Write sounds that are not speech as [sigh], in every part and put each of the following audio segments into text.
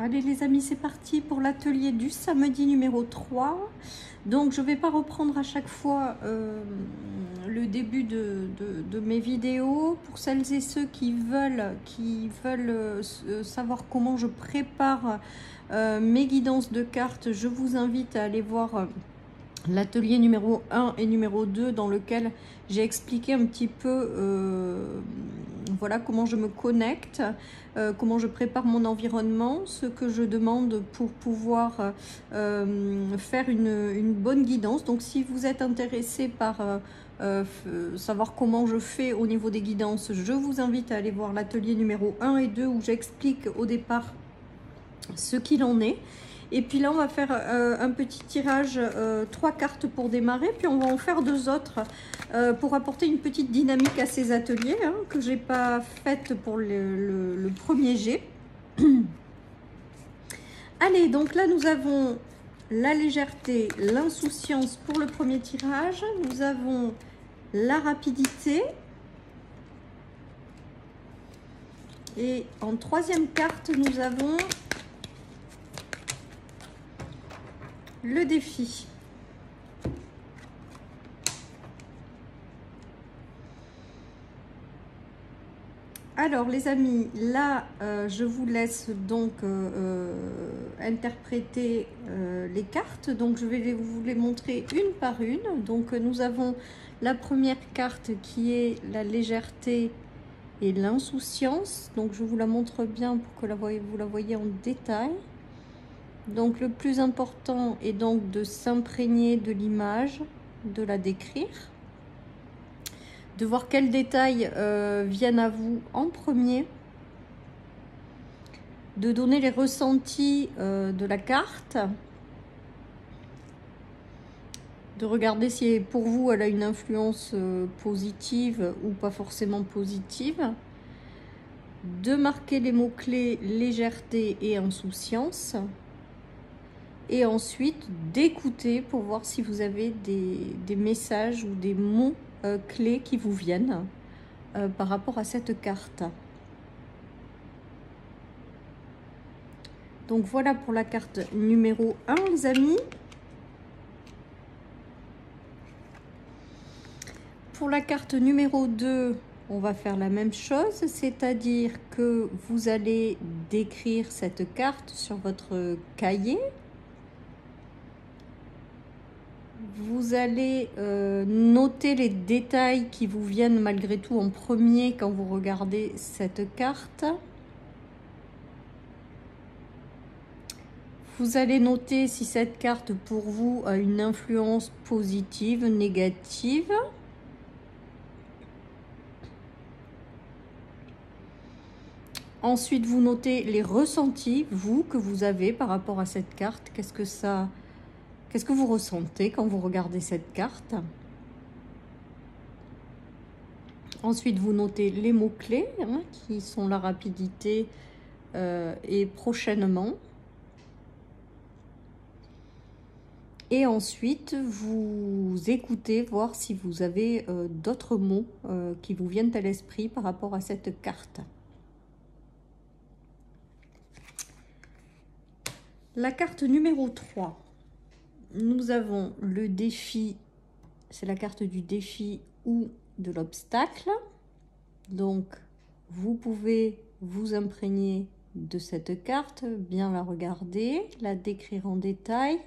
Allez les amis, c'est parti pour l'atelier du samedi numéro 3. Donc je ne vais pas reprendre à chaque fois euh, le début de, mes vidéos. Pour celles et ceux qui veulent, qui veulent euh, savoir comment je prépare euh, mes guidances de cartes, je vous invite à aller voir l'atelier numéro 1 et numéro 2 dans lequel j'ai expliqué un petit peu voilà comment je me connecte, euh, comment je prépare mon environnement, ce que je demande pour pouvoir euh, faire une, bonne guidance. Donc si vous êtes intéressé par euh, savoir comment je fais au niveau des guidances, je vous invite à aller voir l'atelier numéro 1 et 2 où j'explique au départ ce qu'il en est. Et puis là, on va faire euh, un petit tirage, euh, trois cartes pour démarrer. Puis on va en faire deux autres euh, pour apporter une petite dynamique à ces ateliers hein, que je n'ai pas faite pour le, premier jet. [clears throat] Allez, donc là, nous avons la légèreté, l'insouciance pour le premier tirage. Nous avons la rapidité. Et en troisième carte, nous avons le défi. Alors les amis, là euh, je vous laisse donc euh, euh, interpréter les cartes. Donc je vais vous les montrer une par une. Donc nous avons la première carte qui est la légèreté et l'insouciance. Donc je vous la montre bien pour que vous la voyez en détail. Donc le plus important est donc de s'imprégner de l'image, de la décrire, de voir quels détails euh, viennent à vous en premier, de donner les ressentis euh, de la carte, de regarder si pour vous elle a une influence euh, positive ou pas forcément positive, de marquer les mots-clés légèreté et insouciance, et ensuite d'écouter pour voir si vous avez des, messages ou des mots euh, clés qui vous viennent euh, par rapport à cette carte. Donc voilà pour la carte numéro 1 les amis. Pour la carte numéro 2, on va faire la même chose, c'est-à-dire que vous allez décrire cette carte sur votre cahier vous allez euh, noter les détails qui vous viennent malgré tout en premier quand vous regardez cette carte. Vous allez noter si cette carte pour vous a une influence positive, négative. Ensuite, vous notez les ressentis, vous, que vous avez par rapport à cette carte. Qu'est-ce que ça Qu'est-ce que vous ressentez quand vous regardez cette carte? Ensuite, vous notez les mots-clés, hein, qui sont la rapidité euh, et prochainement. Et ensuite, vous écoutez, voir si vous avez euh, d'autres mots euh, qui vous viennent à l'esprit par rapport à cette carte. La carte numéro 3 nous avons le défi, c'est la carte du défi ou de l'obstacle. Donc, vous pouvez vous imprégner de cette carte, bien la regarder, la décrire en détail,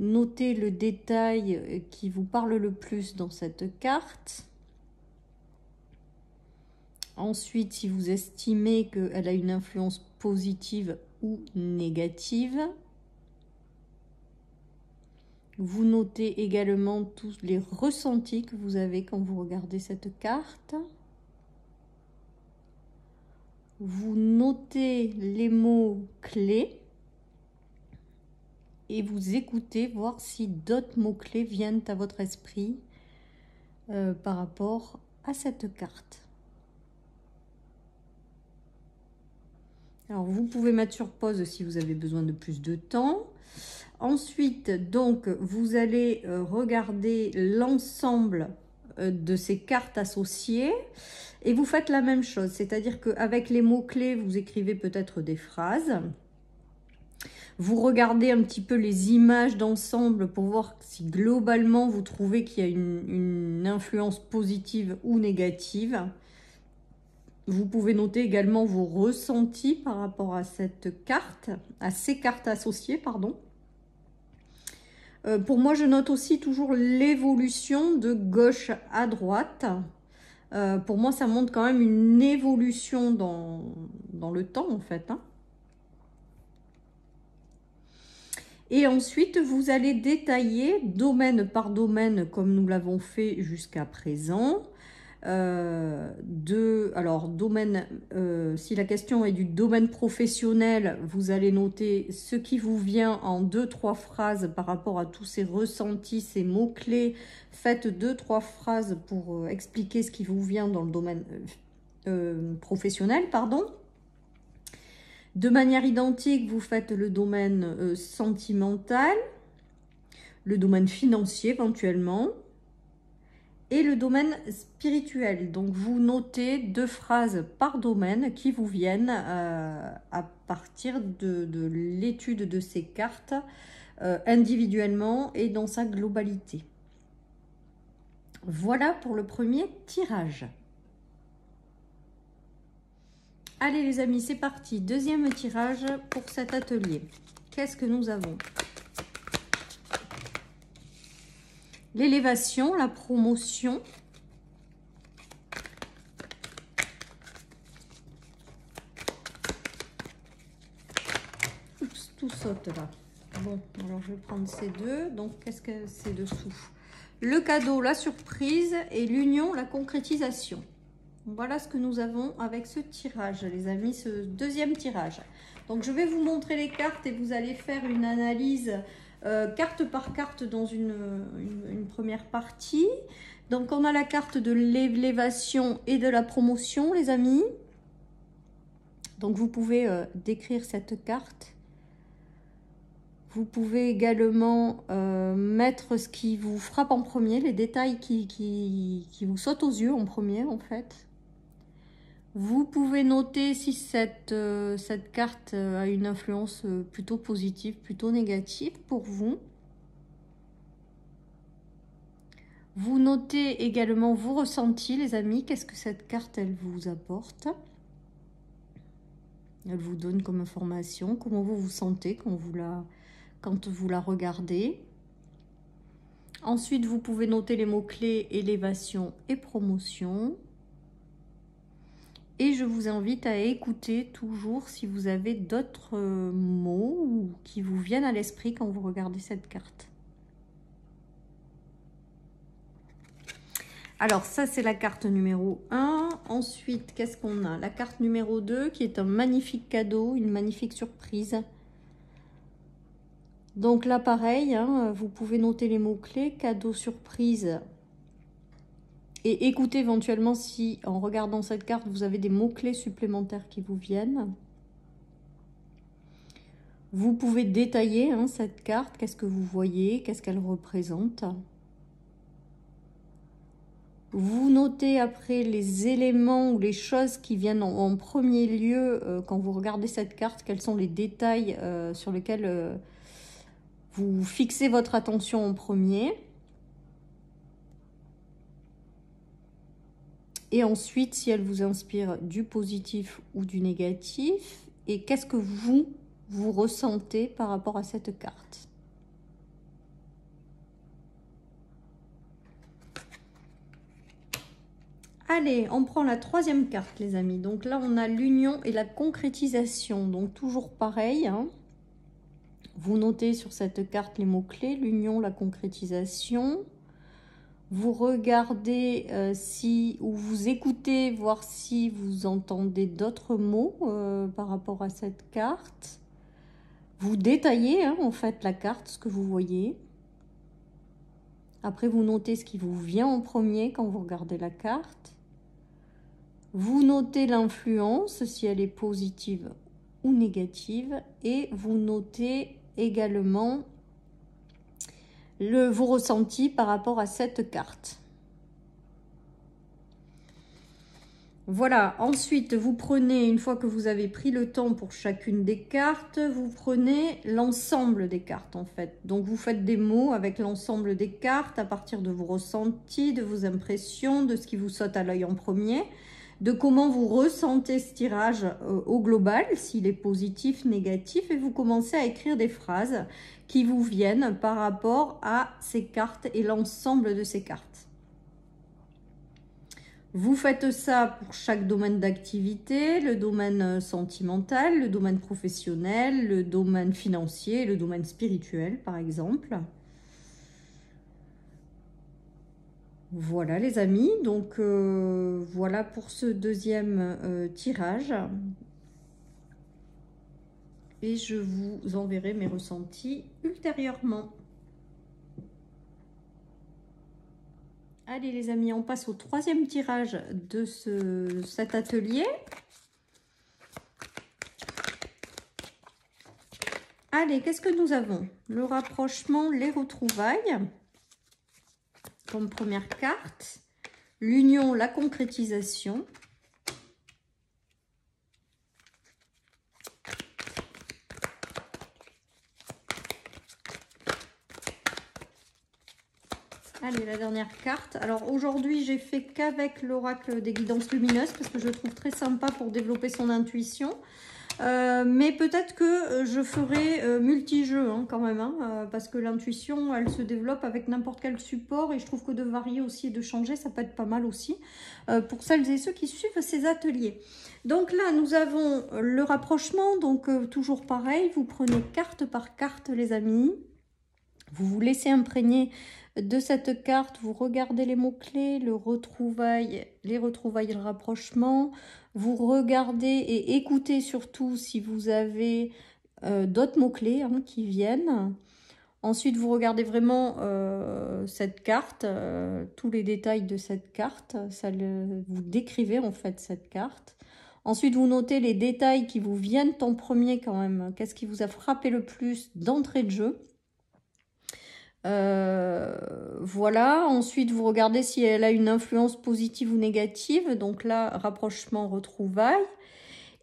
noter le détail qui vous parle le plus dans cette carte. Ensuite, si vous estimez qu'elle a une influence positive ou négative, vous notez également tous les ressentis que vous avez quand vous regardez cette carte. Vous notez les mots clés et vous écoutez voir si d'autres mots-clés viennent à votre esprit euh, par rapport à cette carte. Alors, vous pouvez mettre sur pause si vous avez besoin de plus de temps. Ensuite, donc, vous allez euh, regarder l'ensemble euh, de ces cartes associées. Et vous faites la même chose, c'est-à-dire qu'avec les mots-clés, vous écrivez peut-être des phrases. Vous regardez un petit peu les images d'ensemble pour voir si globalement vous trouvez qu'il y a une, influence positive ou négative. Vous pouvez noter également vos ressentis par rapport à cette carte, à ces cartes associées, pardon. Euh, pour moi, je note aussi toujours l'évolution de gauche à droite. Euh, pour moi, ça montre quand même une évolution dans, le temps, en fait. Hein. Et ensuite, vous allez détailler domaine par domaine comme nous l'avons fait jusqu'à présent. Euh, de, alors, domaine, euh, si la question est du domaine professionnel, vous allez noter ce qui vous vient en deux, trois phrases par rapport à tous ces ressentis, ces mots-clés. Faites deux, trois phrases pour euh, expliquer ce qui vous vient dans le domaine professionnel, pardon. De manière identique, vous faites le domaine sentimental, le domaine financier éventuellement, et le domaine spirituel. Donc, vous notez deux phrases par domaine qui vous viennent euh, à partir de, l'étude de ces cartes euh, individuellement et dans sa globalité. Voilà pour le premier tirage. Allez les amis, c'est parti. Deuxième tirage pour cet atelier. Qu'est-ce que nous avons? L'élévation, la promotion. Oups, tout saute là. Bon, alors je vais prendre ces deux. Donc, qu'est-ce que c'est dessous? Le cadeau, la surprise et l'union, la concrétisation. Voilà ce que nous avons avec ce tirage, les amis, ce deuxième tirage. Donc, je vais vous montrer les cartes et vous allez faire une analyse euh, carte par carte dans une, première partie. Donc, on a la carte de l'élévation et de la promotion, les amis. Donc, vous pouvez euh, décrire cette carte. Vous pouvez également euh, mettre ce qui vous frappe en premier, les détails qui, qui vous sautent aux yeux en premier, en fait. Vous pouvez noter si cette, euh, cette carte euh, a une influence euh, plutôt positive, plutôt négative pour vous. Vous notez également vos ressentis, les amis. Qu'est-ce que cette carte, elle vous apporte? Elle vous donne comme information comment vous vous sentez quand vous la, quand vous la regardez. Ensuite, vous pouvez noter les mots-clés élévation et promotion. Et je vous invite à écouter toujours si vous avez d'autres euh, mots qui vous viennent à l'esprit quand vous regardez cette carte. Alors ça c'est la carte numéro 1. Ensuite qu'est-ce qu'on a? La carte numéro 2 qui est un magnifique cadeau, une magnifique surprise. Donc là pareil, hein, vous pouvez noter les mots-clés, cadeau surprise et écoutez éventuellement si, en regardant cette carte, vous avez des mots-clés supplémentaires qui vous viennent. Vous pouvez détailler hein, cette carte, qu'est-ce que vous voyez, qu'est-ce qu'elle représente? Vous notez après les éléments ou les choses qui viennent en, premier lieu euh, quand vous regardez cette carte, quels sont les détails euh, sur lesquels euh, vous fixez votre attention en premier. Et ensuite, si elle vous inspire du positif ou du négatif, et qu'est-ce que vous, vous ressentez par rapport à cette carte? Allez, on prend la troisième carte, les amis. Donc là, on a l'union et la concrétisation. Donc toujours pareil. Hein. Vous notez sur cette carte les mots-clés, l'union, la concrétisation vous regardez euh, si ou vous écoutez voir si vous entendez d'autres mots euh, par rapport à cette carte. Vous détaillez hein, en fait la carte, ce que vous voyez. Après, vous notez ce qui vous vient en premier quand vous regardez la carte. Vous notez l'influence, si elle est positive ou négative. Et vous notez également le, vos ressentis par rapport à cette carte. Voilà, ensuite vous prenez, une fois que vous avez pris le temps pour chacune des cartes, vous prenez l'ensemble des cartes en fait. Donc vous faites des mots avec l'ensemble des cartes à partir de vos ressentis, de vos impressions, de ce qui vous saute à l'œil en premier de comment vous ressentez ce tirage euh, au global, s'il est positif, négatif, et vous commencez à écrire des phrases qui vous viennent par rapport à ces cartes et l'ensemble de ces cartes. Vous faites ça pour chaque domaine d'activité, le domaine euh, sentimental, le domaine professionnel, le domaine financier, le domaine spirituel par exemple. Voilà les amis, donc euh, voilà pour ce deuxième euh, tirage. Et je vous enverrai mes ressentis ultérieurement. Allez les amis, on passe au troisième tirage de ce, cet atelier. Allez, qu'est-ce que nous avons? Le rapprochement, les retrouvailles, comme première carte. L'union, la concrétisation. Allez, la dernière carte. Alors aujourd'hui, j'ai fait qu'avec l'oracle des guidances lumineuses parce que je trouve très sympa pour développer son intuition. Euh, mais peut-être que euh, je ferai euh, multi-jeu hein, quand même, hein, parce que l'intuition, elle se développe avec n'importe quel support et je trouve que de varier aussi et de changer, ça peut être pas mal aussi pour celles et ceux qui suivent ces ateliers. Donc là, nous avons le rapprochement, donc toujours pareil, vous prenez carte par carte les amis, vous vous laissez imprégner de cette carte, vous regardez les mots-clés, le retrouvaille, les retrouvailles et le rapprochement. Vous regardez et écoutez surtout si vous avez euh, d'autres mots-clés hein, qui viennent. Ensuite, vous regardez vraiment euh, cette carte, euh, tous les détails de cette carte. Ça vous décrivez en fait cette carte. Ensuite, vous notez les détails qui vous viennent en premier quand même. Qu'est-ce qui vous a frappé le plus d'entrée de jeu? Euh, voilà, ensuite vous regardez si elle a une influence positive ou négative. Donc là, rapprochement, retrouvailles.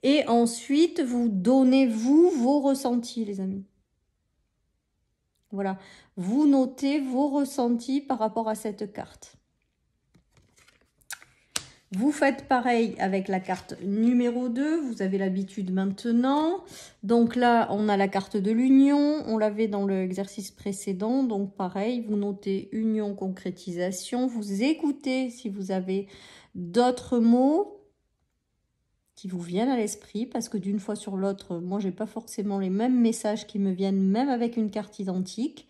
Et ensuite, vous donnez, vous, vos ressentis, les amis. Voilà, vous notez vos ressentis par rapport à cette carte. Vous faites pareil avec la carte numéro 2, vous avez l'habitude maintenant. Donc là, on a la carte de l'union, on l'avait dans l'exercice précédent. Donc pareil, vous notez union, concrétisation. Vous écoutez si vous avez d'autres mots qui vous viennent à l'esprit parce que d'une fois sur l'autre, moi, j'ai pas forcément les mêmes messages qui me viennent même avec une carte identique.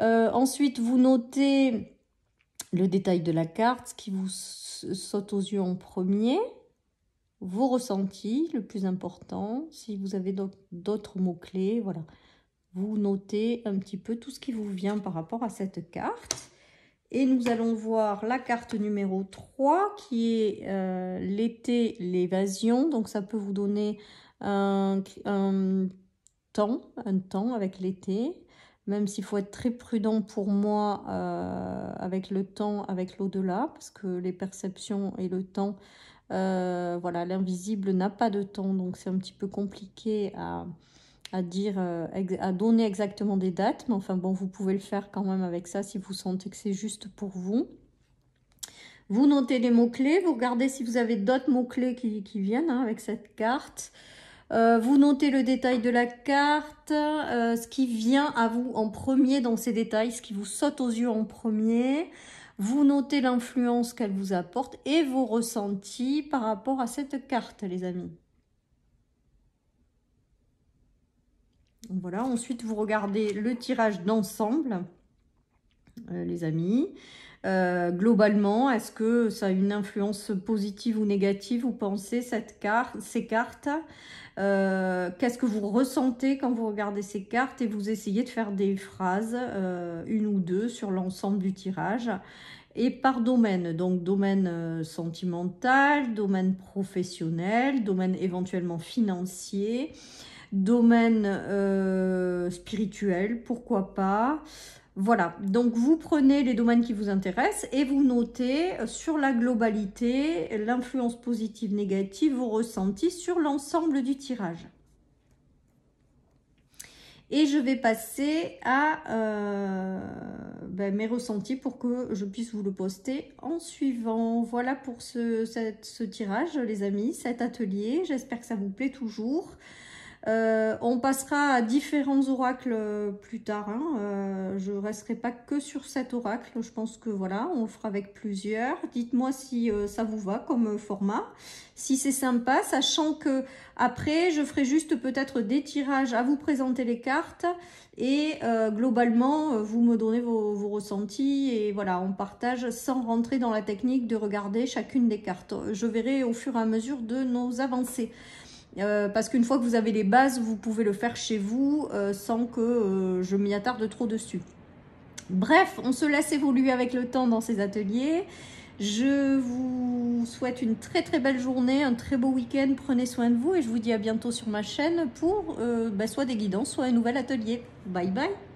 Euh, ensuite, vous notez le détail de la carte, ce qui vous saute aux yeux en premier, vos ressentis, le plus important, si vous avez d'autres mots-clés, voilà. Vous notez un petit peu tout ce qui vous vient par rapport à cette carte. Et nous allons voir la carte numéro 3 qui est euh, l'été, l'évasion. Donc ça peut vous donner un, temps avec l'été même s'il faut être très prudent pour moi euh, avec le temps, avec l'au-delà, parce que les perceptions et le temps, euh, voilà, l'invisible n'a pas de temps, donc c'est un petit peu compliqué à, dire, euh, à donner exactement des dates, mais enfin bon, vous pouvez le faire quand même avec ça si vous sentez que c'est juste pour vous. Vous notez les mots-clés, vous regardez si vous avez d'autres mots-clés qui, viennent hein, avec cette carte. Euh, vous notez le détail de la carte, euh, ce qui vient à vous en premier dans ces détails, ce qui vous saute aux yeux en premier. Vous notez l'influence qu'elle vous apporte et vos ressentis par rapport à cette carte, les amis. Voilà, ensuite vous regardez le tirage d'ensemble, euh, les amis. Globalement, est-ce que ça a une influence positive ou négative, vous pensez, cette carte, ces cartes? Euh, qu'est-ce que vous ressentez quand vous regardez ces cartes et vous essayez de faire des phrases, euh, une ou deux, sur l'ensemble du tirage? Et par domaine, donc domaine euh, sentimental, domaine professionnel, domaine éventuellement financier, domaine spirituel, pourquoi pas, Voilà, donc vous prenez les domaines qui vous intéressent et vous notez sur la globalité l'influence positive, négative, vos ressentis sur l'ensemble du tirage. Et je vais passer à euh, ben, mes ressentis pour que je puisse vous le poster en suivant. Voilà pour ce tirage, les amis, cet atelier. J'espère que ça vous plaît toujours. Euh, on passera à différents oracles euh, plus tard. Hein. Euh, je ne resterai pas que sur cet oracle. Je pense que voilà, on fera avec plusieurs. Dites-moi si ça vous va comme format. Si c'est sympa, sachant que après, je ferai juste peut-être des tirages à vous présenter les cartes. Et globalement, vous me donnez vos, vos, ressentis. Et voilà, on partage sans rentrer dans la technique de regarder chacune des cartes. Je verrai au fur et à mesure de nos avancées. Euh, parce qu'une fois que vous avez les bases, vous pouvez le faire chez vous euh, sans que euh, je m'y attarde trop dessus. Bref, on se laisse évoluer avec le temps dans ces ateliers. Je vous souhaite une très très belle journée, un très beau week-end. Prenez soin de vous et je vous dis à bientôt sur ma chaîne pour bah, soit des guidances, soit un nouvel atelier. Bye bye